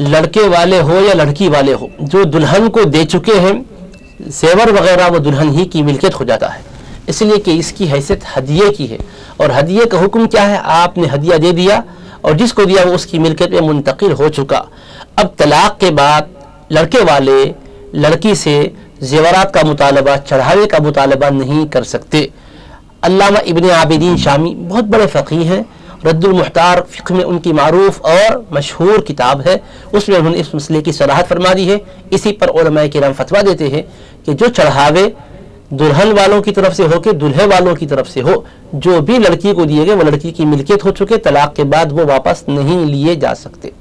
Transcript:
लड़के वाले हो या लड़की वाले हो, जो दुल्हन को दे चुके हैं, जेवर वगैरह, वो दुल्हन ही की मिल्कियत हो जाता है। इसलिए कि इसकी हैसियत हदिये की है। और हदिये का हुक्म क्या है? आपने हदिया दे दिया, और जिसको दिया वो उसकी मिल्कियत में मुंतकिल हो चुका। अब तलाक के बाद लड़के वाले लड़की से जेवरात का मुतालबा, चढ़ावे का मुतालबा नहीं कर सकते। अल्लामा इबन आबिदीन शामी बहुत बड़े फ़कीह हैं रद्दुलमुख्तार फ़िक्र में उनकी मरूफ और मशहूर किताब है। उसमें उन्होंने इस मसले की सलाहत फरमा दी है। इसी पर के नाम फतवा देते हैं कि जो चढ़ावे दुल्हन वालों की तरफ़ से हो के दुल्हे वालों की तरफ़ से हो, जो भी लड़की को दिए गए, वो लड़की की मिल्कियत हो चुके, तलाक के बाद वो वापस नहीं लिए जा सकते।